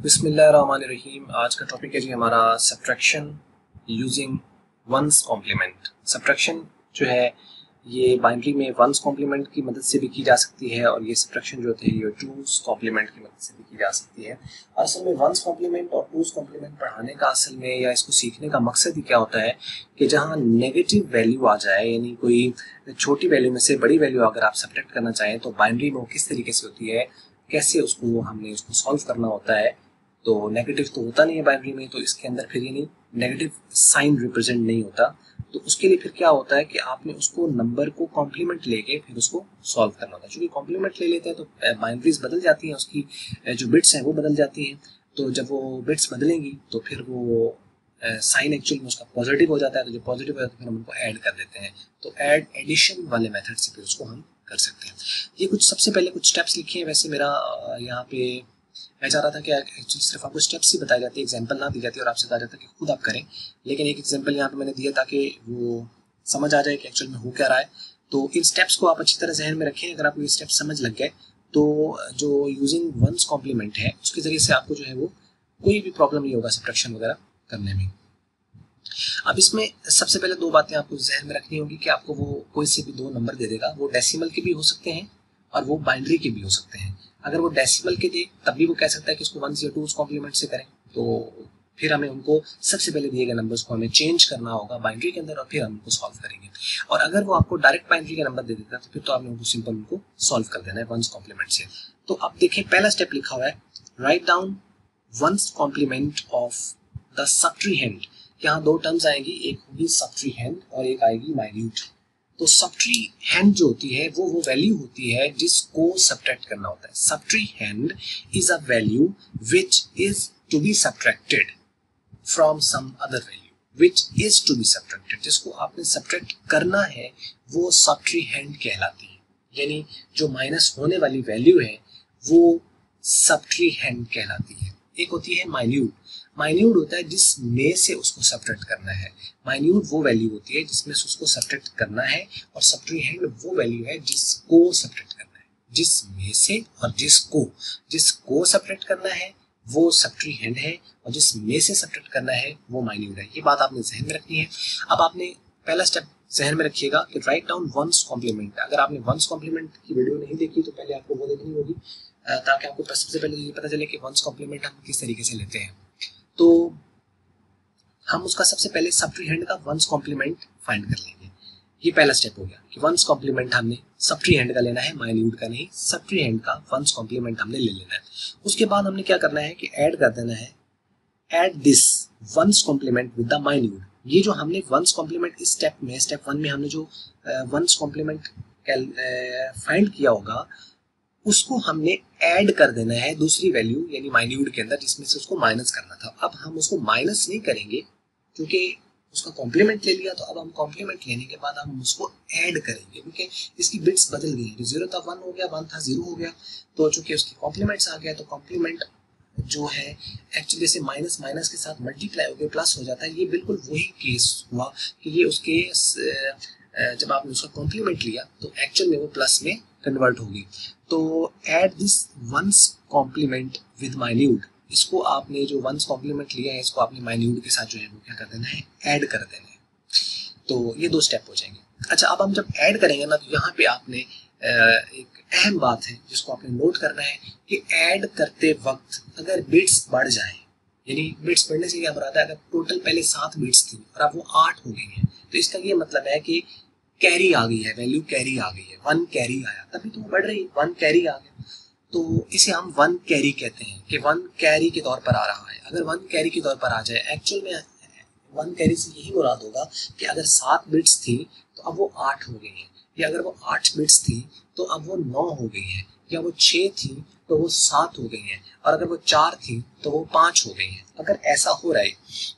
बिस्मिल्लाहिर्रहमानिर्रहीम। आज का टॉपिक है जी हमारा subtraction using one's complement subtraction जो है, ये बाइनरी में वंस कॉम्प्लीमेंट की मदद से भी की जा सकती है और ये सब्ट्रैक्शन जो होते हैं, ये टूज कॉम्प्लीमेंट की मदद से भी की जा सकती है। असल में वंस कॉम्प्लीमेंट और टूज कॉम्प्लीमेंट पढ़ाने का असल में या इसको सीखने का मकसद ही क्या होता है कि जहाँ नेगेटिव वैल्यू आ जाए, यानी कोई छोटी वैल्यू में से बड़ी वैल्यू अगर आप सब्ट्रैक्ट करना चाहें तो बाइनरी में किस तरीके से होती है, कैसे उसको हमने उसको सॉल्व करना होता है तो नेगेटिव तो होता नहीं है बाइनरी में तो इसके अंदर फिर ये नहीं नेगेटिव साइन रिप्रेजेंट नहीं होता। तो उसके लिए फिर क्या होता है कि आपने उसको नंबर को कॉम्प्लीमेंट लेके फिर उसको सॉल्व करना होता है। क्योंकि कॉम्प्लीमेंट ले लेते हैं तो बाइनरीज बदल जाती हैं, उसकी जो बिट्स हैं वो बदल जाती हैं। तो जब वो बिट्स बदलेंगी तो फिर वो साइन एक्चुअल में उसका पॉजिटिव हो जाता है। तो जो पॉजिटिव हो जाता है फिर हम उनको ऐड कर देते हैं। तो ऐड एडिशन वाले मेथड से फिर उसको हम कर सकते हैं। ये कुछ सबसे पहले कुछ स्टेप्स लिखे हैं। वैसे मेरा यहाँ पे मैं चाह रहा था कि एक्चुअली सिर्फ़ आपको स्टेप्स ही बताई जाती है एग्ज़ाम्पल ना दी जाती और आपसे कहा जाता कि खुद आप करें। लेकिन एक एग्ज़ाम्पल यहाँ पे मैंने दिया ताकि वो समझ आ जाए कि एक्चुअल में हो क्या रहा है। तो इन स्टेप्स को आप अच्छी तरह जहन में रखें, अगर आपको ये स्टेप्स समझ लग गए तो जो यूजिंग वंस कॉम्प्लीमेंट है, उसके ज़रिए से आपको जो है वो कोई भी प्रॉब्लम नहीं होगा सब्ट्रैक्शन वगैरह करने में। अब इसमें सबसे पहले दो बातें आपको जहन में रखनी होगी कि आपको वो कोई से भी दो नंबर दे देगा। वो डेसिमल के भी हो सकते हैं और वो बाइंड्री के भी हो सकते हैं। अगर वो डेसिमल के दे तब भी वो कह सकता है कि उसको वन या टू कॉम्प्लीमेंट से करें। तो फिर हमें उनको सबसे पहले दिए गए नंबर्स को हमें चेंज करना होगा बाइंड्री के अंदर और फिर हम उनको सॉल्व करेंगे। और अगर वो आपको डायरेक्ट बाइंड्री का नंबर दे देता है तो फिर तो आपने उनको सिंपल उनको सॉल्व कर देना है वंस कॉम्प्लीमेंट से। तो अब देखें, पहला स्टेप लिखा हुआ है write down one's complement of the subtrahend यहाँ दो टर्म्स आएँगी, एक होगी सब्ट्री हैंड और एक आएगी माइन्यूट तो सब्ट्री हैंड जो होती है, वो वो वैल्यू होती है जिसको सब्ट्रैक्ट करना होता है। Subtrahend is a value which is to be subtracted from some other value which is to be subtracted जिसको आपने सब्ट्रैक्ट करना है, वो सब्ट्री हैंड कहलाती है। यानी जो माइनस होने वाली वैल्यू है, वो सब्ट्री हैंड कहलाती है। एक होती है माइन्यूट माइन्यूट होता है जिसमें से उसको सब्ट्रैक्ट करना है। माइन्यूट वो वैल्यू होती है जिसमें से उसको सब्ट्रैक्ट करना है और सब्ट्री हैंड वो वैल्यू है जिसको सब्ट्रैक्ट करना है। जिसमें से और जिसको। जिसको सब्ट्रैक्ट करना है, वो सब्ट्री हैंड है और जिस जिसमें से सब्ट्रैक्ट करना है, वो माइन्यूट है। ये बात आपने जहन में रखनी है। अब आपने पहला स्टेप जहन में रखिएगा कि राइट डाउन वंस कॉम्प्लीमेंट अगर आपने वंस कॉम्प्लीमेंट की वीडियो नहीं देखी तो पहले आपको वो देखनी होगी ताकि आपको सबसे पहले ये पता चले कि वंस कॉम्प्लीमेंट हम किस तरीके से लेते हैं। तो हम उसका सबसे पहले सब्ट्री हैंड का वंस कॉम्प्लीमेंट फाइंड कर लेंगे। ये पहला स्टेप हो गया कि वंस कॉम्प्लीमेंट हमने सब्ट्री हैंड का लेना है माइन्यूट का नहीं सब्ट्री हैंड का वंस कॉम्प्लीमेंट हमने ले लेना है। उसके बाद हमने क्या करना है कि ऐड कर देना है। Add this one's complement with the minuend ये जो हमने वंस कॉम्प्लीमेंट इस स्टेप में स्टेप वन में हमने जो वंस कॉम्प्लीमेंट फाइंड किया होगा उसको हमने ऐड कर देना है दूसरी वैल्यू यानी माइन्यूट के अंदर, जिसमें से उसको माइनस करना था। अब हम उसको माइनस नहीं करेंगे, क्योंकि उसका कॉम्प्लीमेंट ले लिया तो अब हम कॉम्प्लीमेंट लेने के बाद हम उसको ऐड करेंगे क्योंकि इसकी बिट्स बदल गई जो ज़ीरो था वन हो गया वन था ज़ीरो हो गया। तो चूँकि उसकी कॉम्प्लीमेंट्स आ गया तो कॉम्प्लीमेंट जो है एक्चुअली जैसे माइनस माइनस के साथ मल्टीप्लाई हो गया प्लस हो जाता है। ये बिल्कुल वही केस हुआ कि ये उसके जब आपने उसका कॉम्प्लीमेंट लिया तो एक्चुअल में वो प्लस में कन्वर्ट होगी। तो add this one's complement with minuend इसको आपने जो वंस कॉम्प्लीमेंट लिया है, इसको आपने माइन्यूट के साथ जो है वो क्या कर देना है? ऐड कर देना है। तो ये दो स्टेप हो जाएँगे। अच्छा अब हम जब ऐड करेंगे ना तो यहाँ पे आपने एक अहम बात है जिसको आपने नोट करना है कि ऐड करते वक्त अगर बिट्स बढ़ जाए, यानी बिट्स बढ़ने से क्या बताता है अगर टोटल पहले सात बिट्स थी और अब वो आठ हो गई हैं तो इसका ये मतलब है कि कैरी आ गई है वैल्यू कैरी आ गई है वन कैरी आया। तभी तो बढ़ रही वन कैरी आ गया। तो इसे हम वन कैरी कहते हैं कि वन कैरी के तौर पर आ रहा है। अगर वन कैरी के तौर पर आ जाए एक्चुअल में वन कैरी से यही मुराद होगा कि अगर सात बिट्स थी तो अब वो आठ हो गई है। या अगर वो आठ बिट्स थी तो अब वो नौ हो गई है। या वो छः थी तो वो सात हो गई हैं। और अगर वो चार थी तो वो पाँच हो गई हैं। अगर ऐसा हो रहा है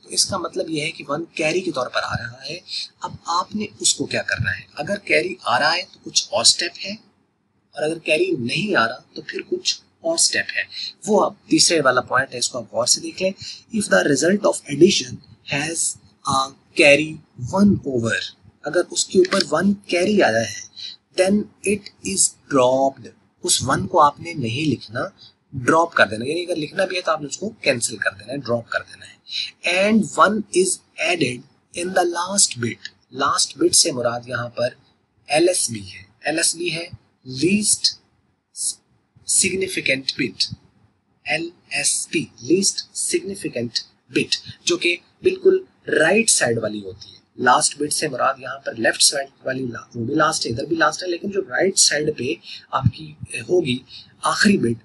तो इसका मतलब यह है कि वन कैरी के तौर पर आ रहा है। अब आपने उसको क्या करना है? अगर कैरी आ रहा है तो कुछ और स्टेप है। और अगर कैरी नहीं आ रहा तो फिर कुछ और स्टेप है। वो आप तीसरे वाला पॉइंट है, इसको आप गौर से देख लें। If the result of addition has carry one over अगर उसके ऊपर वन कैरी आया है देन इट इज़ ड्रॉप्ड उस वन को आपने नहीं लिखना ड्रॉप कर देना। यानी अगर लिखना भी है तो आपने उसको कैंसिल कर देना है ड्रॉप कर देना है। And one is added in the last bit last bit से मुराद यहाँ पर एल एस बी है। एल एस बी है least significant bit L S P least significant bit जो कि बिल्कुल राइट साइड वाली होती है। लास्ट बिट से मुराद यहाँ पर लेफ़्ट साइड वाली वो भी लास्ट है, इधर भी लास्ट है, लेकिन जो राइट साइड पे आपकी होगी आखिरी बिट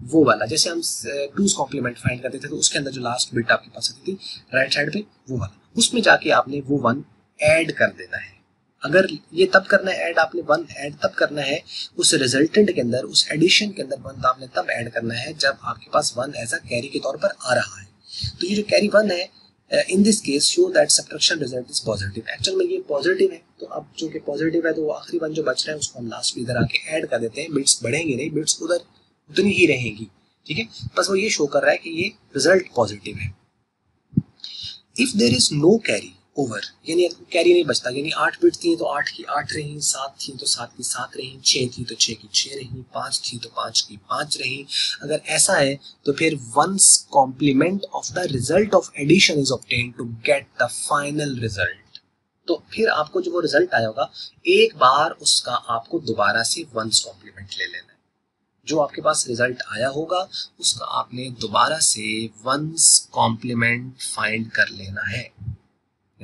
वो वाला। जैसे हम टूज कॉम्प्लीमेंट फाइंड करते थे तो उसके अंदर जो लास्ट बिट आपके पास आती थी राइट साइड पे, वो वाला। उसमें जाके आपने वो वन ऐड कर देना है। अगर ये तब करना है ऐड आपने वन ऐड तब करना है, उस रिजल्टेंट के अंदर, उस एडिशन के अंदर वन आपने तब ऐड करना है, जब आपके पास वन एज अ कैरी के तौर पर आ रहा है। तो ये जो कैरी वन है in this case show that subtraction result is positive actual में ये पॉजिटिव है तो अब चूँकि पॉजिटिव है तो वो आखिरी वन जो बच रहा है, उसको हम लास्ट में इधर आके ऐड कर देते हैं। बिट्स बढ़ेंगे नहीं बिट्स उधर उतनी ही रहेंगी, ठीक है? बस वो ये शो कर रहा है कि ये रिज़ल्ट पॉजिटिव है। If there is no carry over यानी आपको कैरी नहीं बचता। यानी आठ बिट थी तो आठ की आठ रही, सात थी तो सात की सात रही, छह थी तो छह की छह रही, पाँच थी तो पाँच की पाँच रही। अगर ऐसा है तो फिर one's complement of the result of addition is obtain to get the final result तो फिर आपको जो वो रिज़ल्ट आया होगा, एक बार उसका आपको दोबारा से वंस कॉम्प्लीमेंट ले लेना है। जो आपके पास रिज़ल्ट आया होगा, उसका आपने दोबारा से वंस कॉम्प्लीमेंट फाइंड कर लेना है।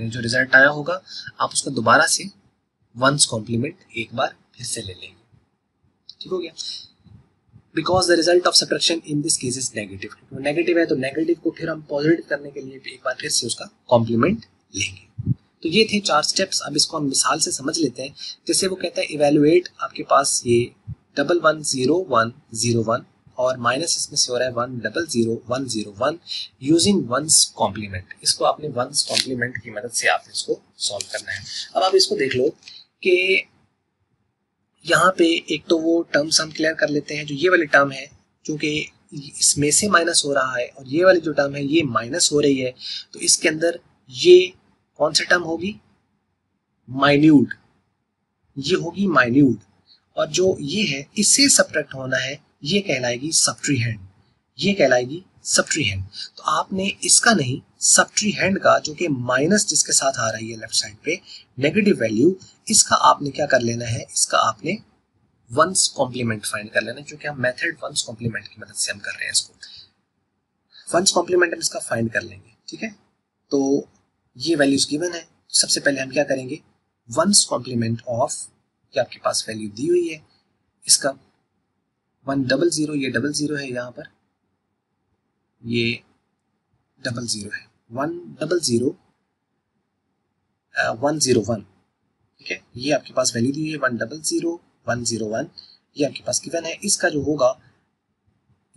जो रिज़ल्ट आया होगा, आप उसका दोबारा से वंस कॉम्प्लीमेंट एक बार फिर से ले लेंगे। ठीक हो गया? Because the result of subtraction in this case is negative negative है तो नेगेटिव को फिर हम पॉजिटिव करने के लिए एक बार फिर से उसका कॉम्प्लीमेंट लेंगे। तो ये थे चार स्टेप्स अब इसको हम मिसाल से समझ लेते हैं। जैसे वो कहता है इवेलुएट आपके पास ये double one zero one zero one और माइनस इसमें से हो रहा है one double zero one zero one using one's complement इसको आपने वंस कॉम्प्लीमेंट की मदद से आपने इसको सॉल्व करना है। अब आप इसको देख लो कि यहाँ पे एक तो वो टर्म्स हम क्लियर कर लेते हैं, जो ये वाली टर्म है क्योंकि इसमें से माइनस हो रहा है, और ये वाली जो टर्म है, ये माइनस हो रही है। तो इसके अंदर ये कौन सी टर्म होगी? माइन्यूट ये होगी माइन्यूट और जो ये है इससे सब्ट्रैक्ट होना है ये कहलाएगी सब्ट्री हैंड ये कहलाएगी सब्ट्री हैंड तो आपने इसका नहीं सब्ट्री हैंड का, जो कि माइनस जिसके साथ आ रही है लेफ़्ट साइड पे नेगेटिव वैल्यू इसका आपने क्या कर लेना है? इसका आपने वंस कॉम्प्लीमेंट फाइंड कर लेना क्योंकि हम मेथड वंस कॉम्प्लीमेंट की मदद से हम कर रहे हैं इसको। वंस कॉम्प्लीमेंट हम इसका फाइंड कर लेंगे, ठीक है? तो ये वैल्यूज़ गिवन है। सबसे पहले हम क्या करेंगे? वंस कॉम्प्लीमेंट ऑफ़ ये आपके पास वैल्यू दी हुई है, इसका वन डबल ज़ीरो, ये डबल ज़ीरो है यहाँ पर। ये डबल ज़ीरो है। One double zero one zero one. ठीक है? ये आपके पास वैल्यू दी है one double zero, one zero one. ये आपके पास गिवन है। इसका जो होगा,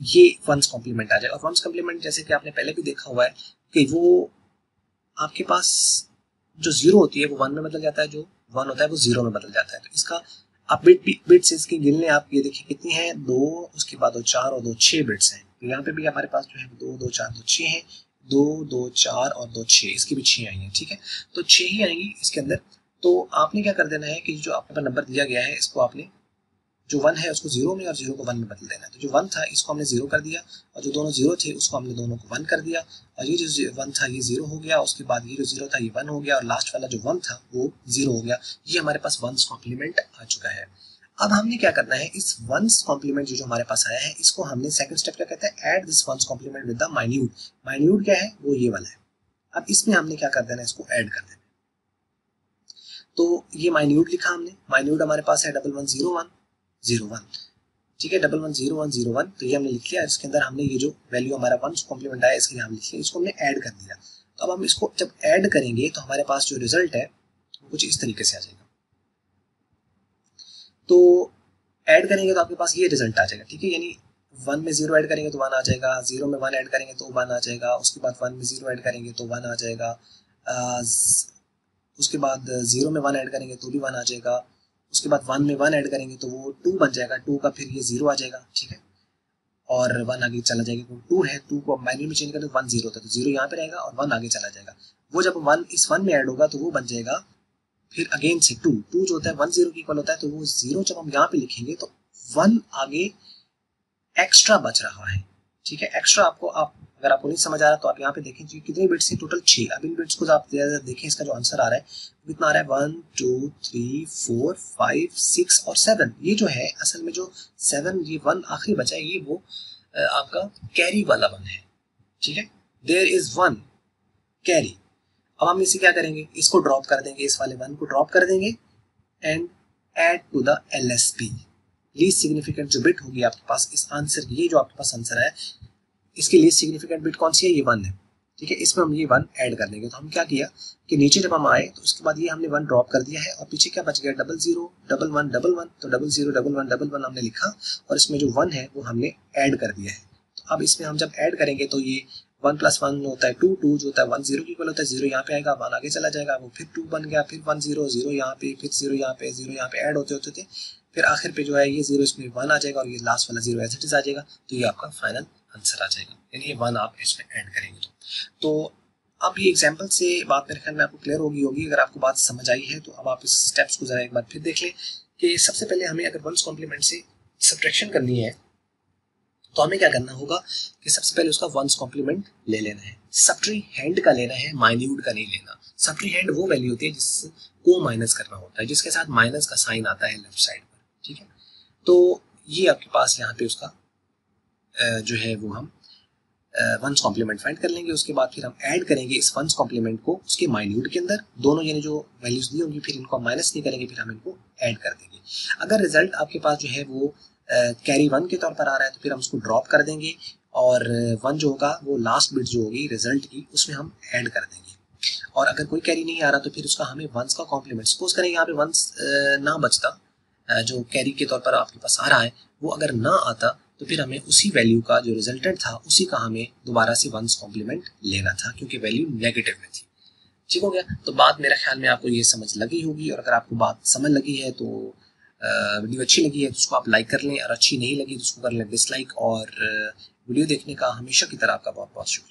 ये वंस कॉम्प्लीमेंट आ जाए और वंस कॉम्प्लीमेंट जैसे कि आपने पहले भी देखा हुआ है कि वो आपके पास जो ज़ीरो होती है, वो वन में बदल जाता है, जो वन होता है, वो ज़ीरो में बदल जाता है। तो इसका आप बिट बिट्स इसकी गिनने आप ये देखिए कितनी है? दो, उसके बाद दो चार और दो छह बिट्स हैं। तो यहाँ पे भी हमारे पास जो है दो दो चार, दो छह हैं। दो दो चार और दो छह, इसकी भी छह आई हैं, ठीक है? तो छह ही आएँगी इसके अंदर। तो आपने क्या कर देना है कि जो आपके नंबर दिया गया है, इसको आपने जो वन है उसको ज़ीरो में और ज़ीरो को वन में बदल देना है। तो जो वन था इसको हमने ज़ीरो कर दिया और जो दोनों ज़ीरो थे उसको हमने दोनों को वन कर दिया। और ये जो वन था ये ज़ीरो हो गया। उसके बाद ये जो ज़ीरो था ये वन हो गया। और लास्ट वाला जो वन था वो ज़ीरो हो गया। ये हमारे पास वंस कॉम्प्लीमेंट आ चुका है। अब हमने क्या करना है? इस वंस कॉम्प्लीमेंट जो, जो हमारे पास आया है इसको हमने सेकंड स्टेप क्या कहते हैं? Add this one's complement with the minuend minuend क्या है? वो ये वाला है। अब इसमें हमने क्या कर देना है? इसको ऐड कर देना तो ये माइन्यूट लिखा हमने। माइन्यूट हमारे पास है double one zero one zero one ठीक है double one zero one zero one तो ये हमने लिख लिया, इसके अंदर हमने ये जो वैल्यू हमारा वन कॉम्प्लीमेंट आया, इसके लिए हम लिख लिया, इसको हमने ऐड कर दिया। तो अब हम इसको जब ऐड करेंगे तो हमारे पास जो रिज़ल्ट है कुछ इस तरीके से आ जाएगा। तो ऐड करेंगे तो आपके पास ये रिज़ल्ट आ जाएगा, ठीक है? यानी वन में ज़ीरो ऐड करेंगे तो वन आ जाएगा ज़ीरो में वन ऐड करेंगे तो वन आ जाएगा, उसके बाद वन में ज़ीरो ऐड करेंगे तो वन आ जाएगा उसके बाद ज़ीरो में वन ऐड करेंगे तो भी वन आ जाएगा उसके बाद वन में वन ऐड करेंगे तो वो टू बन जाएगा टू का फिर ये ज़ीरो आ जाएगा, ठीक है? और वन आगे चला जाएगा, क्योंकि टू है टू को माइनर में चेंज करें तो वन ज़ीरो होता है तो ज़ीरो यहाँ पे रहेगा और वन आगे चला जाएगा। वो जब वन इस वन में ऐड होगा तो वो बन जाएगा, फिर अगेन से टू टू जो होता है वन ज़ीरो की इक्वल होता है तो वो ज़ीरो जब हम यहाँ पे लिखेंगे तो वन आगे एक्स्ट्रा बच रहा है, ठीक है? एक्स्ट्रा आपको आप अगर आपको नहीं समझ आ रहा तो आप यहाँ पे देखें कितने बिट्स हैं टोटल छह अब इन बिट्स को आप देखें, इसका जो आंसर आ रहा है कितना आ रहा है? One two three four five six और सेवन ये जो है, असल में जो सेवन ये वन आखिरी बचा है, ये वो आपका कैरी वाला वन है। ठीक है? देर इज़ वन कैरी अब हम इसे क्या करेंगे? इसको ड्रॉप कर देंगे, इस वाले वन को ड्रॉप कर देंगे and add to the L S P least significant जो बिट होगी आपके पास, इस आंसर ये जो आपके पास आंसर है इसके लिए सिग्निफिकेंट बिट कौन सी है? ये वन है। ठीक है? इसमें हम ये वन ऐड कर देंगे। तो हम क्या किया कि नीचे जब हम आए तो उसके बाद ये हमने वन ड्रॉप कर दिया है और पीछे क्या बच गया? Double zero double one double one तो double zero double one double one हमने लिखा और इसमें जो वन है, वो हमने ऐड कर दिया है। तो अब इसमें हम जब ऐड करेंगे तो ये वन प्लस वन होता है टू टू जो होता है वन ज़ीरो की होता है ज़ीरो यहाँ पे आएगा वन आगे चला जाएगा, वो फिर टू बन गया, फिर वन ज़ीरो ज़ीरो यहाँ पे, फिर ज़ीरो यहाँ पे ज़ीरो यहाँ पे ऐड होते होते थे फिर आखिर पे जो है ये ज़ीरो इसमें वन आ जाएगा और ये लास्ट वाला ज़ीरो एज इट इज़ आ जाएगा। तो ये आपका फाइनल आंसर आ जाएगा। यानी वन आप इसमें ऐड करेंगे। तो, तो अब ये एग्ज़ाम्पल से बात मेरे ख्याल में आपको क्लियर होगी होगी। अगर आपको बात समझ आई है तो अब आप इस स्टेप्स को जरा एक बार फिर देख लें कि सबसे पहले हमें अगर वंस कॉम्प्लीमेंट से सब्ट्रैक्शन करनी है तो हमें क्या करना होगा कि सबसे पहले उसका वंस कॉम्प्लीमेंट ले लेना है। सब्ट्री हैंड का लेना है माइन्यूट का नहीं लेना। सब्ट्री हैंड वो वैल्यू होती है जिसको माइनस करना होता है जिसके साथ माइनस का साइन आता है लेफ़्ट साइड पर। ठीक है? तो ये आपके पास यहाँ पे उसका जो है वो हम वंस कॉम्प्लीमेंट फाइंड कर लेंगे, उसके बाद फिर हम ऐड करेंगे इस वंस कॉम्प्लीमेंट को उसके माइन्यूट के अंदर। दोनों यानी जो वैल्यूज़ दी होंगी, फिर इनको माइनस नहीं करेंगे, फिर हम इनको ऐड कर देंगे। अगर रिज़ल्ट आपके पास जो है वो कैरी वन के तौर पर आ रहा है तो फिर हम उसको ड्रॉप कर देंगे और वन जो होगा, वो लास्ट बिट जो होगी रिज़ल्ट की, उसमें हम ऐड कर देंगे। और अगर कोई कैरी नहीं आ रहा तो फिर उसका हमें वंस का कॉम्प्लीमेंट सपोज़ करें यहाँ पे वंस ना बचता जो कैरी के तौर पर आपके पास आ रहा है, वो अगर ना आता तो फिर हमें उसी वैल्यू का जो रिजल्टेंट था, उसी का हमें दोबारा से वंस कॉम्प्लीमेंट लेना था, क्योंकि वैल्यू नेगेटिव में थी। ठीक हो गया? तो बात मेरे ख्याल में आपको ये समझ लगी होगी, और अगर आपको बात समझ लगी है तो वीडियो अच्छी लगी है तो उसको आप लाइक कर लें, और अच्छी नहीं लगी तो उसको कर लें डिसलाइक और वीडियो देखने का हमेशा की तरह आपका बहुत बहुत शुक्रिया।